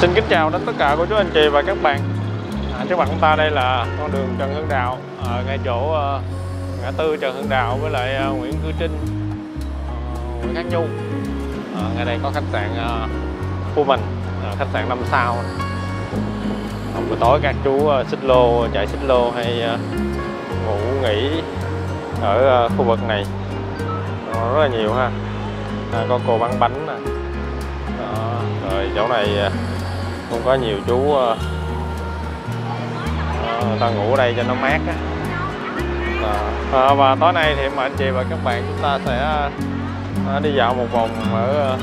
Xin kính chào đến tất cả cô chú anh chị và các bạn. À, Trước mặt chúng ta đây là con đường Trần Hưng Đạo ở ngay chỗ à, ngã tư Trần Hưng Đạo với lại à, Nguyễn Cư Trinh à, Nguyễn Khắc Nhu à, Ngay đây có khách sạn à, của mình à, khách sạn 5 sao. À, Buổi tối các chú à, xích lô, chạy xích lô hay à, ngủ nghỉ ở à, khu vực này. À, rất là nhiều ha. À, có cô bán bánh nè. À, rồi chỗ này à, cũng có nhiều chú ờ, uh, người ta ngủ ở đây cho nó mát á. À, và tối nay thì mà anh chị và các bạn chúng ta sẽ uh, đi dạo một vòng ở uh,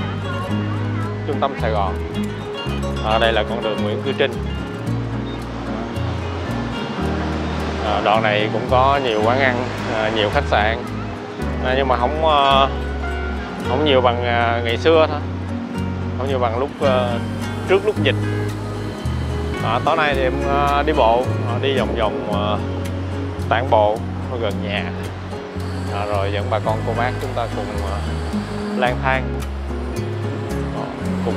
trung tâm Sài Gòn. À, đây là con đường Nguyễn Cư Trinh. À, đoạn này cũng có nhiều quán ăn à, nhiều khách sạn. À, nhưng mà không à, không nhiều bằng à, ngày xưa thôi. Không nhiều bằng lúc à, trước lúc dịch. À, tối nay thì em à, đi bộ à, đi vòng vòng à, tản bộ gần nhà. À, rồi dẫn bà con cô bác chúng ta cùng lang thang cùng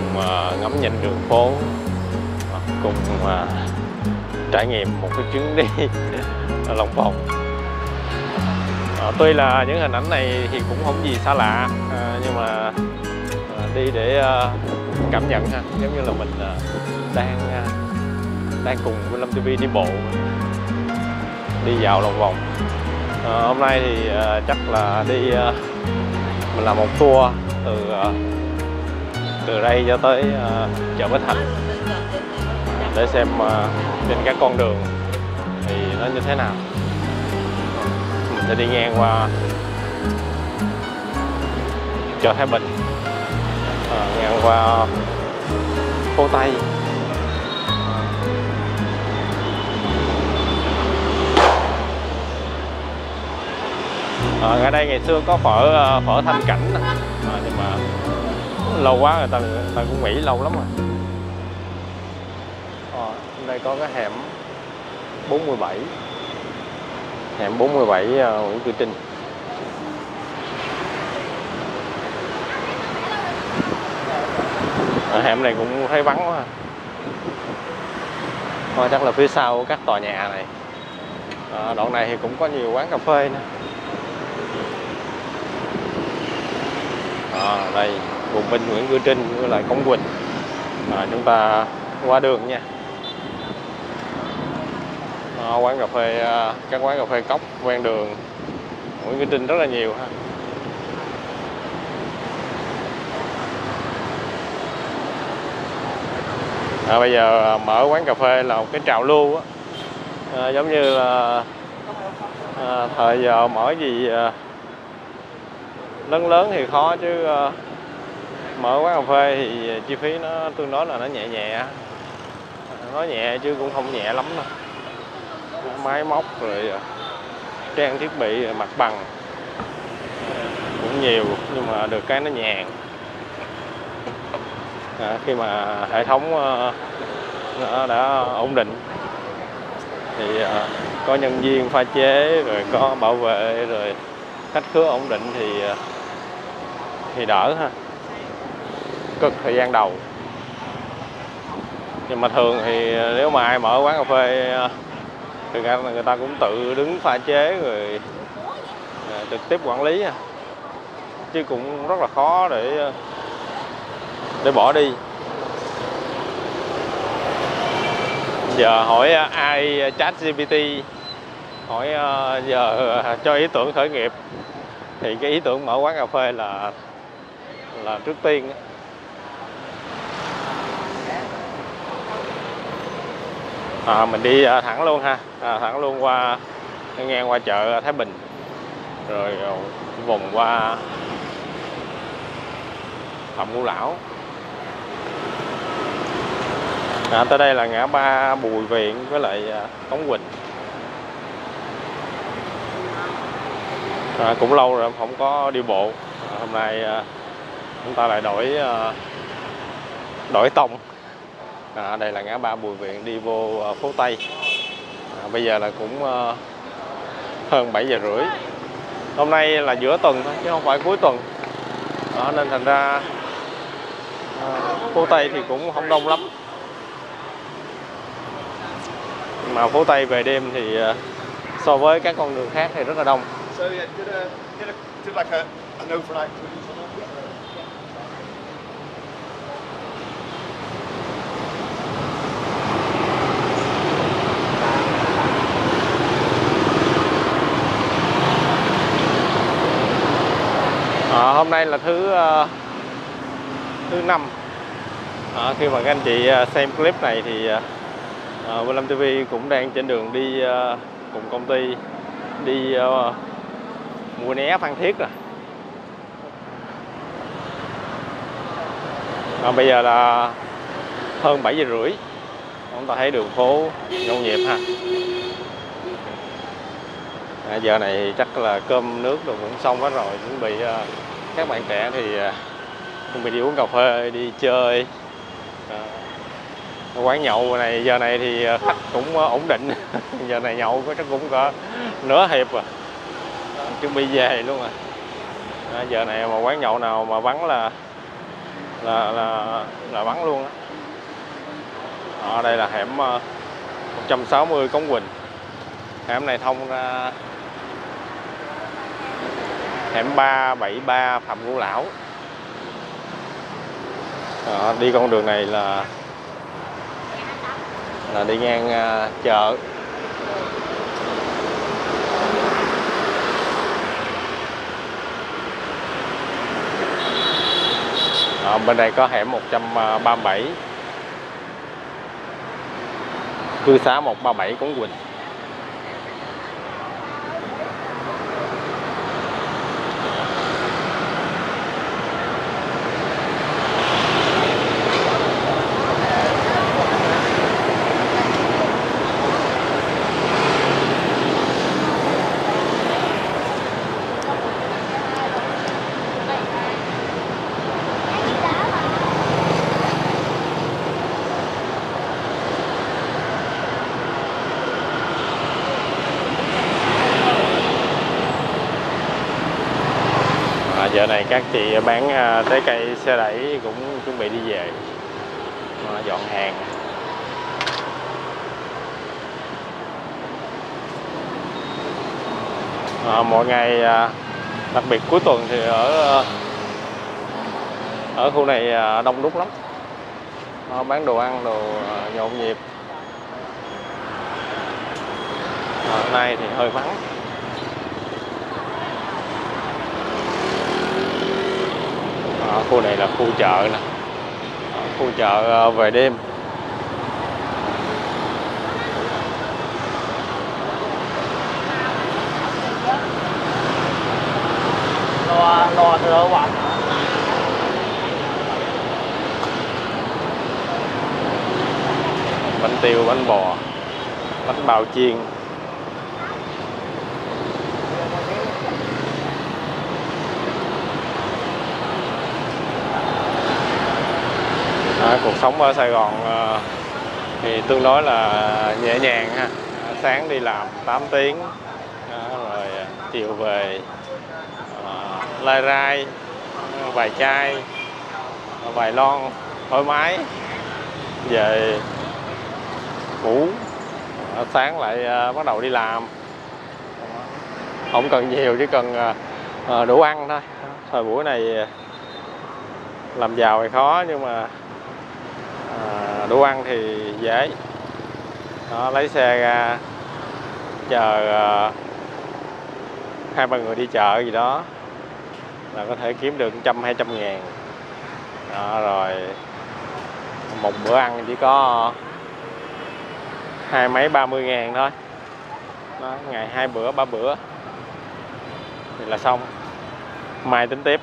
ngắm nhìn đường phố cùng trải nghiệm một cái chuyến đi lòng vòng. À, tuy là những hình ảnh này thì cũng không gì xa lạ à, nhưng mà đi để ờ, cảm nhận ha. Giống như là mình ờ, đang ờ, đang cùng với Lâm TV đi bộ đi dạo lòng vòng. À, hôm nay thì à, chắc là đi à, mình làm một tour từ à, từ đây cho tới à, chợ Bến Thành để xem à, trên các con đường thì nó như thế nào. Mình sẽ đi ngang qua chợ Thái Bình. Ờ, à, ngang qua phố Tây ờ, ở à, đây ngày xưa có phở ờ, phở thanh cảnh à, nhưng mà lâu quá người ta người ta cũng nghỉ lâu lắm rồi. À, đây có cái hẻm 47 hẻm 47 Nguyễn Cư Trinh à, hẻm này cũng thấy vắng quá. Thôi chắc là phía sau các tòa nhà này. À, đoạn này thì cũng có nhiều quán cà phê nữa. À, đây vùng binh Nguyễn Cư Trinh với lại Cống Quỳnh. À, chúng ta qua đường nha. À, quán cà phê à, các quán cà phê cốc ven đường. Nguyễn Cư Trinh rất là nhiều ha. À, bây giờ à, mở quán cà phê là một cái trào lưu á. À, giống như là à, thời giờ mở gì à, lớn lớn thì khó chứ à, mở quán cà phê thì chi phí nó tương đối là nó nhẹ nhẹ. Nó nhẹ chứ cũng không nhẹ lắm đâu. Máy móc rồi à, trang thiết bị mặt bằng cũng nhiều nhưng mà được cái nó nhàn. À, khi mà hệ thống ờ, nó đã ổn định thì à, có nhân viên pha chế rồi có bảo vệ rồi khách khứa ổn định thì ờ, thì đỡ ha. Cực thời gian đầu. Nhưng mà thường thì nếu mà ai mở quán cà phê thì người ta cũng tự đứng pha chế rồi trực tiếp quản lý chứ cũng rất là khó để để bỏ đi. Giờ hỏi à, ai à, chat GPT hỏi à, giờ cho ý tưởng khởi nghiệp. Thì cái ý tưởng mở quán cà phê là là trước tiên à, mình đi thẳng luôn ha. À, thẳng luôn qua ngang qua chợ Thái Bình. Rồi vùng qua Phạm Ngũ Lão à, tới đây là ngã ba Bùi Viện với lại à, Cống Quỳnh. À, cũng lâu rồi không có đi bộ. À, hôm nay à, chúng ta lại đổi à, đổi tông. À, đây là ngã ba Bùi Viện đi vô à, phố Tây. À, bây giờ là cũng à, hơn 7 giờ rưỡi. Hôm nay là giữa tuần thôi chứ không phải cuối tuần. À, nên thành ra à, phố Tây thì cũng không đông lắm. Mà phố Tây về đêm thì ờ, so với các con đường khác thì rất là đông So yeah, did a did a did like a an overnight cruise on it. Ờ, hôm nay là thứ ờ, thứ năm Ờ, khi mà các anh chị xem clip này thì uh, Ờ, 15 TV cũng đang trên đường đi ờ, cùng công ty đi ờ, mua né Phan Thiết rồi à, bây giờ là hơn 7 giờ rưỡi chúng ta thấy đường phố nhộn nhịp ha. À, giờ này chắc là cơm nước rồi cũng xong hết rồi chuẩn bị ờ, các bạn trẻ thì ờ, chuẩn bị đi uống cà phê đi chơi. À, quán nhậu này giờ này thì khách cũng ờ, ổn định. Giờ này nhậu có chắc cũng có nửa hiệp rồi chuẩn bị về luôn rồi à, giờ này mà quán nhậu nào mà vắng là là là là vắng luôn á. Ở đây là hẻm ờ, 160 Cống Quỳnh. Hẻm này thông ra hẻm 373 Phạm Ngũ Lão. À, đi con đường này là là đi ngang à, chợ. Ở bên đây có hẻm 137 cư xá 137 Cống Quỳnh. À, giờ này các chị bán à, trái cây xe đẩy cũng chuẩn bị đi về. Dọn hàng. À, mỗi ngày à, đặc biệt cuối tuần thì ở à, ở khu này đông đúc lắm. À, bán đồ ăn đồ nhộn nhịp. À, hôm nay thì hơi vắng. Khu này là khu chợ nè. Ờ, khu chợ ờ, về đêm. Lo lo đâu bạn bánh tiêu bánh bò bánh bao chiên À, cuộc sống ở Sài Gòn ờ, thì tương đối là nhẹ nhàng ha. Sáng đi làm 8 tiếng à, rồi chiều về à, lai rai vài chai vài lon thoải mái về ngủ à, sáng lại à, bắt đầu đi làm. Không cần nhiều chỉ cần à, đủ ăn thôi. Thời buổi này làm giàu thì khó nhưng mà Ờ, à, đủ ăn thì dễ. Đó, lấy xe ra chờ à, hai ba người đi chợ gì đó là có thể kiếm được trăm hai trăm ngàn. Đó, rồi một bữa ăn chỉ có hai mấy ba mươi ngàn thôi. Đó, ngày hai bữa ba bữa thì là xong. Mai tính tiếp.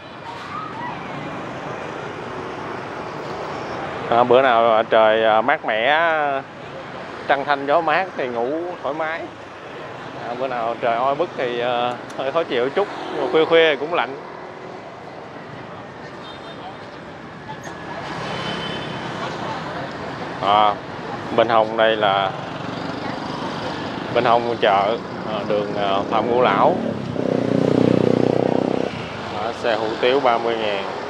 À, bữa nào trời à, mát mẻ trăng thanh gió mát thì ngủ thoải mái. À, bữa nào trời oi bức thì uh, hơi khó chịu chút nhưng mà khuya khuya thì cũng lạnh. À, bên hông đây là bên hông chợ à, đường Phạm Ngũ Lão. À, xe hủ tiếu 30 ngàn.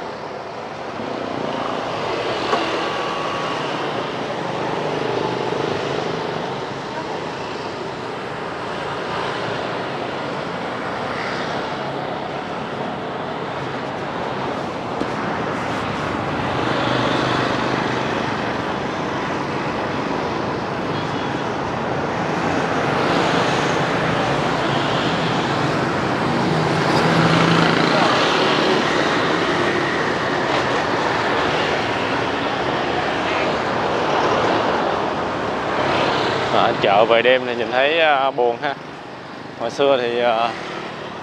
Ờ, chợ về đêm thì nhìn thấy à, buồn ha. Hồi xưa thì à,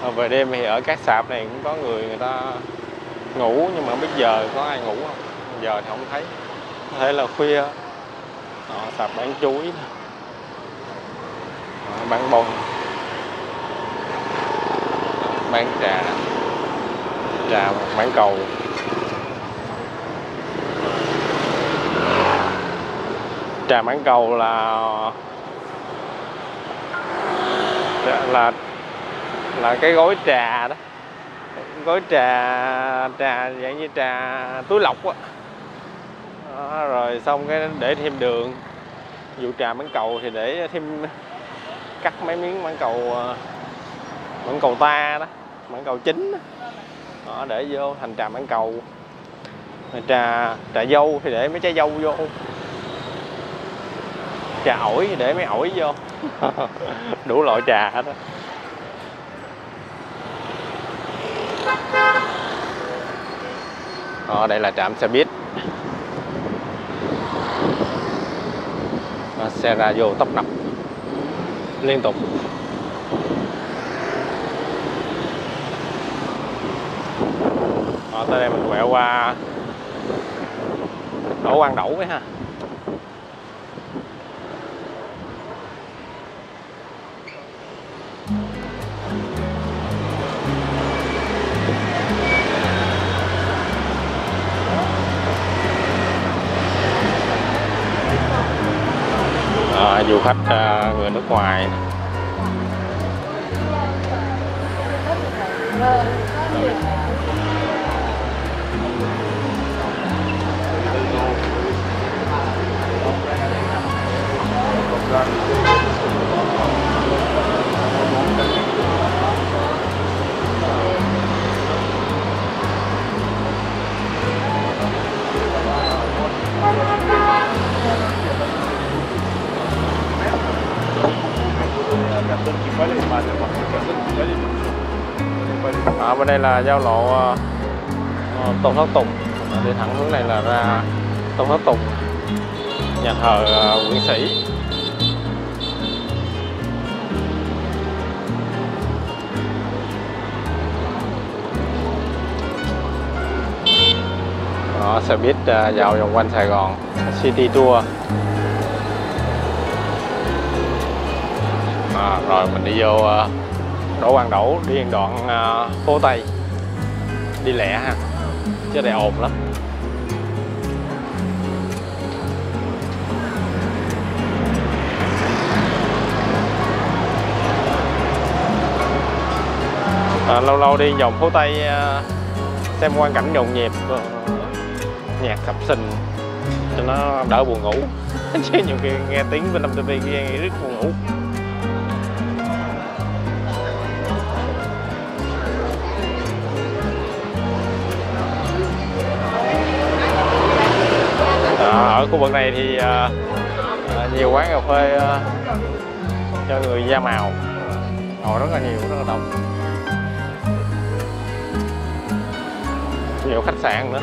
ờ, về đêm thì ở các sạp này cũng có người người ta ngủ nhưng mà không biết giờ có ai ngủ không? Giờ thì không thấy. Có thể là khuya. Đó, sạp bán chuối. Đó, bán bông. Bán trà. Trà bán cầu. Trà mãn cầu là là là cái gói trà đó. Gói trà trà dạng như trà túi lọc á. Rồi xong cái để thêm đường. Dụ trà mãn cầu thì để thêm cắt mấy miếng mãn cầu ờ, mãn cầu ta đó mãn cầu chính đó. đó, để vô thành trà mãn cầu. Trà trà dâu thì để mấy trái dâu vô trà ổi để mấy ổi vô. Đủ loại trà hết đó Đó, ờ, đây là trạm xe buýt. Đó, xe ra vô tấp nập. Liên tục. Đó, tới đây mình quẹo qua đổ quan đẩu cái ha. Du khách à, người nước ngoài. Bên đây là giao lộ uh, Tôn Thất Tùng. Đi thẳng hướng này là ra Tôn Thất Tùng. Nhà thờ à, Nguyễn Sĩ. Đó, xe buýt uh, dạo vòng quanh Sài Gòn City Tour. À, rồi mình đi vô uh, Đỗ Hoàng Đỗ đi đoạn à, uh, phố Tây. Đi lẹ ha chứ đây ồn lắm. À, lâu lâu đi vòng phố Tây à, xem quan cảnh nhộn nhịp ờ, nhạc sập sình cho nó đỡ buồn ngủ. Chứ nhiều khi nghe tiếng bên năm TV nghe rất buồn ngủ. Khu vực này thì à, à, nhiều quán cà phê à, cho người da màu. Ngồi rất là nhiều, rất là đông. Nhiều khách sạn nữa.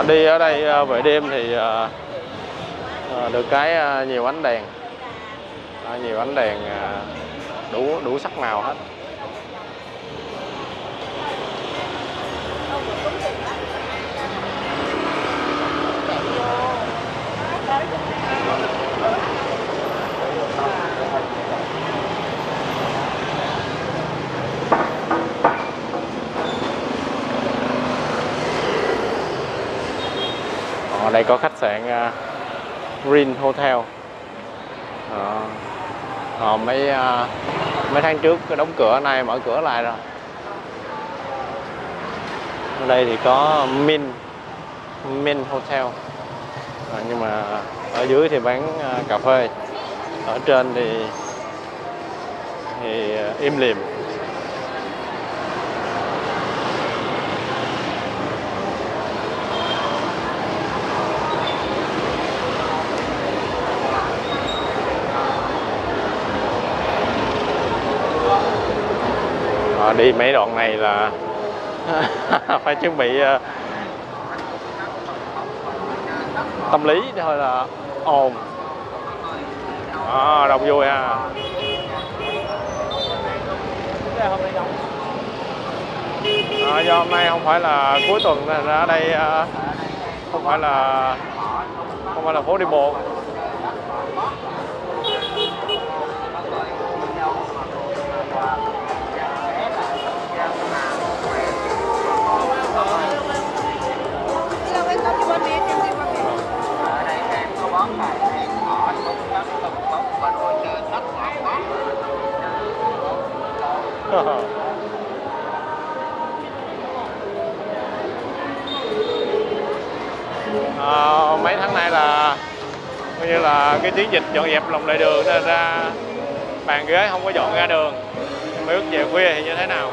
À, đi ở đây ờ, về đêm thì à, được cái nhiều ánh đèn. À, nhiều ánh đèn à, đủ đủ sắc màu hết. Ở đây có khách sạn à, Green Hotel. À, Ờ, mấy à, mấy tháng trước đóng cửa nay mở cửa lại rồi. Ở đây thì có Min Min Hotel. À, nhưng mà ở dưới thì bán à, cà phê. Ở trên thì thì à, im lìm. À, đi mấy đoạn này là phải chuẩn bị à, tâm lý thôi là ồn. À, đông vui ha. À, do hôm nay không phải là cuối tuần nên ra ở đây à, không phải là không phải là phố đi bộ. à, mấy tháng nay là coi như là cái chiến dịch dọn dẹp lòng lề đường nên ra bàn ghế không có dọn ra đường. Mới ước về khuya thì như thế nào?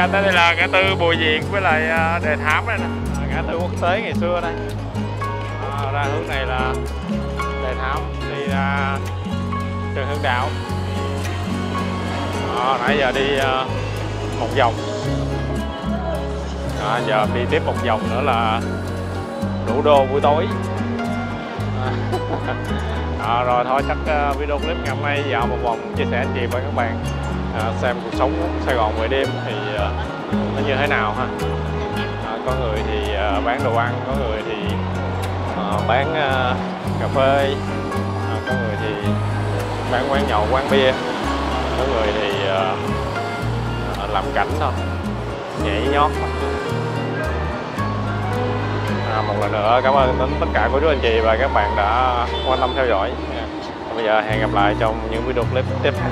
Ờ, ra tới đây là ngã tư Bùi Viện với lại à, Đề Thám đây nè. À, ngã tư quốc tế ngày xưa đây. À, ra hướng này là Đề Thám đi ra Trần Hưng Đạo. À, nãy giờ đi à, một vòng. À, giờ đi tiếp một vòng nữa là đủ đô buổi tối. À, rồi thôi chắc video clip ngày hôm nay dạo một vòng chia sẻ anh chị và các bạn à, xem cuộc sống Sài Gòn về đêm thì à, nó như thế nào ha? À, có người thì à, bán đồ ăn có người thì à, bán à, cà phê à, có người thì bán quán nhậu quán bia có người thì à, à, làm cảnh thôi nhảy nhót. À, một lần nữa cảm ơn đến tất cả của chú anh chị và các bạn đã quan tâm theo dõi. Bây giờ hẹn gặp lại trong những video clip tiếp theo.